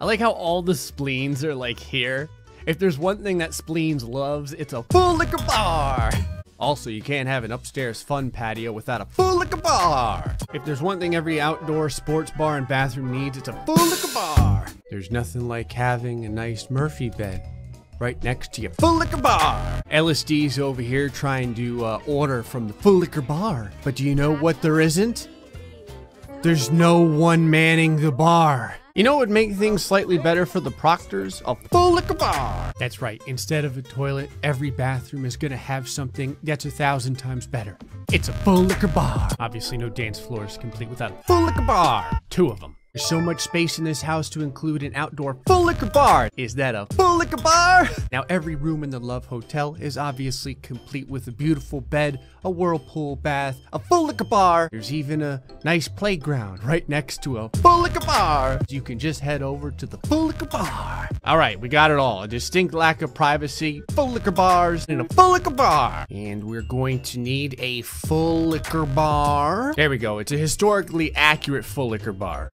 I like how all the spleens are like here. If there's one thing that spleens loves, it's a full liquor bar. Also, you can't have an upstairs fun patio without a full liquor bar. If there's one thing every outdoor sports bar and bathroom needs, it's a full liquor bar. There's nothing like having a nice Murphy bed right next to your full liquor bar. LSD's over here trying to uh, order from the full liquor bar. But do you know what there isn't? There's no one manning the bar. You know what would make things slightly better for the proctors? A full liquor bar. That's right. Instead of a toilet, every bathroom is gonna have something that's a thousand times better. It's a full liquor bar. Obviously, no dance floor is complete without a full liquor bar. Two of them. There's so much space in this house to include an outdoor full liquor bar. Is that a full liquor bar? Now, every room in the Love Hotel is obviously complete with a beautiful bed, a whirlpool bath, a full liquor bar. There's even a nice playground right next to a full liquor bar. You can just head over to the full liquor bar. All right, we got it all. A distinct lack of privacy, full liquor bars, and a full liquor bar. And we're going to need a full liquor bar. There we go. It's a historically accurate full liquor bar.